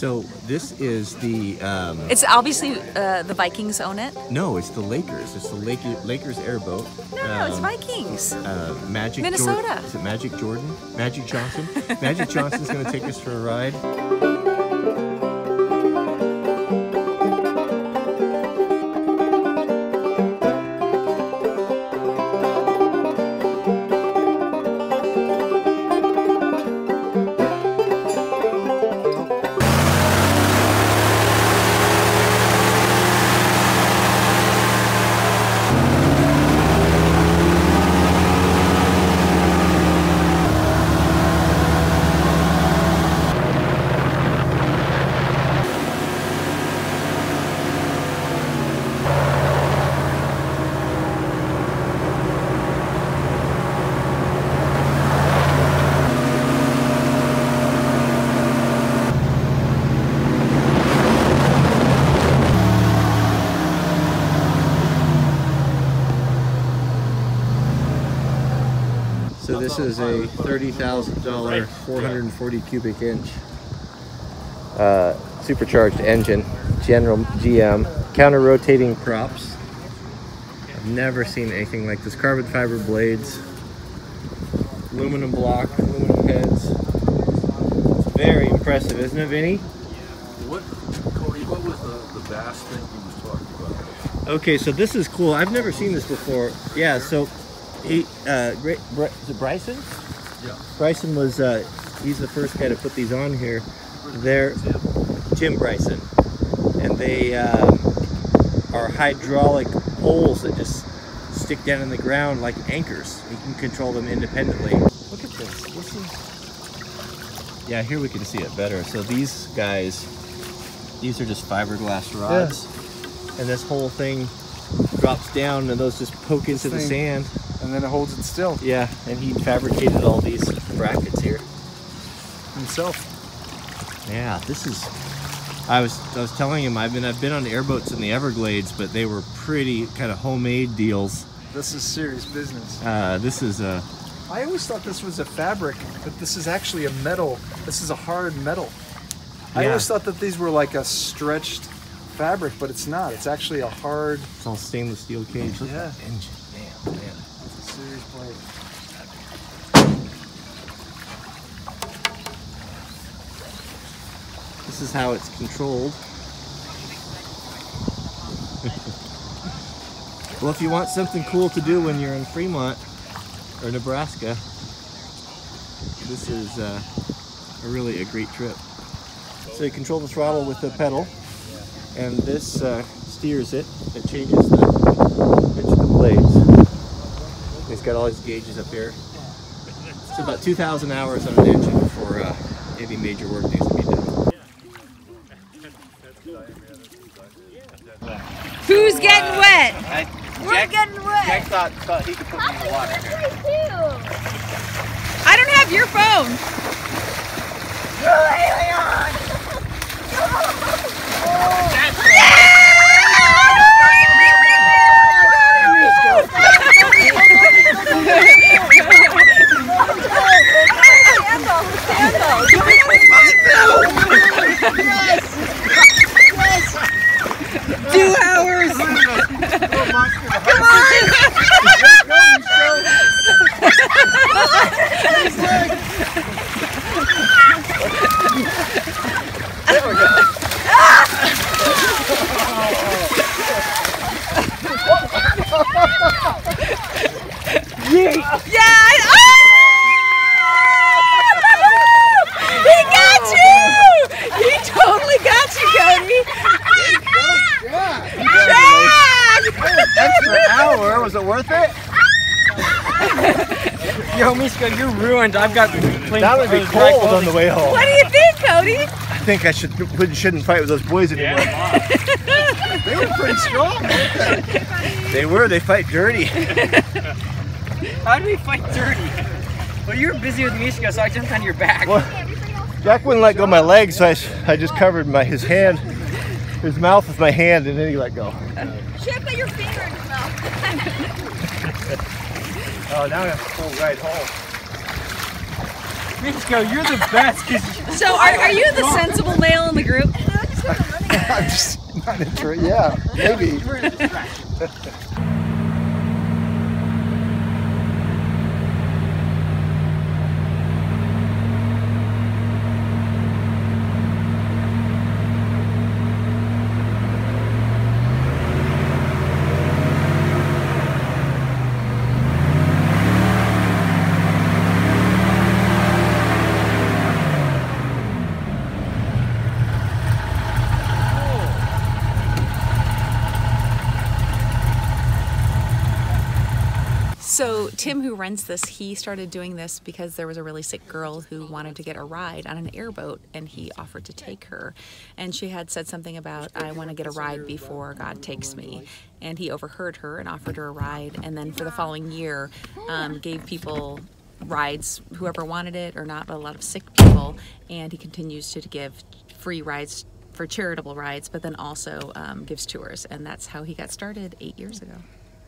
So this is the um, It's obviously uh, the Vikings own it. no, it's the Lakers. It's the Lakers, Lakers airboat. No, no, it's Um, Vikings. uh, Magic Minnesota. Jordan. Is it Magic Jordan? Magic Johnson? Magic Johnson's going to take us for a ride. So this is a $30,000, 440 cubic inch uh, supercharged engine, General GM, counter rotating props. I've never seen anything like this. Carbon fiber blades, aluminum block, aluminum heads. It's very impressive, isn't it, Vinny? Yeah. What, Cody, what was the, the bass thing he was talking about? Okay, so this is cool. I've never seen this before. Yeah, so he, uh, Bri- Bri- is it Bryson? Yeah. Bryson was, uh, he's the first guy to put these on here. They're Jim Bryson. And they um, are hydraulic poles that just stick down in the ground like anchors. You can control them independently. Look at this. This is. Yeah, here we can see it better. So these guys, these are just fiberglass rods. And this whole thing drops down and those just poke into the sand. And then it holds it still Yeah, and he fabricated all these brackets here. himself. Yeah, this is. I was I was telling him I've been I've been on airboats in the Everglades, but they were pretty kind of homemade deals. This is serious business. Uh, this is a I always thought this was a fabric, but this is actually a metal. This is a hard metal. I always thought that these were like a stretched fabric, but it's not. It's actually a hard, it's all stainless steel cage. Look Yeah. engine, man, man. serious blade. This is how it's controlled. well, if you want something cool to do when you're in Fremont or Nebraska, this is uh, a really a great trip. So you control the throttle with the pedal, and this uh, steers it. It changes the pitch of the blades. He's got all his gauges up here. It's about 2,000 hours on an engine before uh, any major work needs to be done. Getting uh, wet? We're getting wet. Jack thought, thought he could put me in the water. I don't have your phone. Yeah. I- Oh! He got you! He totally got you, Cody. Jack! Extra hour, was it worth it? Yo, Miska, you're ruined. I've got plain That would be cold on the way home. What do you think, Cody? I think I should shouldn't fight with those boys anymore. They were pretty strong. They were. They fight dirty. How do we fight dirty? Well, you're busy with Miska, so I jumped on your back. Well, Jack wouldn't let go of my legs, so I, I just covered my his hand, his mouth with my hand, and then he let go. Should put your finger in your mouth. Oh, now I have a full ride home. Miska, you're the best. So, are, are you the sensible male in the group? I'm just not interested. Yeah, maybe. So Tim, who runs this, he started doing this because there was a really sick girl who wanted to get a ride on an airboat, and he offered to take her. And she had said something about, "I want to get a ride before God takes me." And he overheard her and offered her a ride. And then for the following year, um, gave people rides, whoever wanted it or not, but a lot of sick people. And he continues to give free rides for charitable rides, but then also um, gives tours. And that's how he got started eight years ago.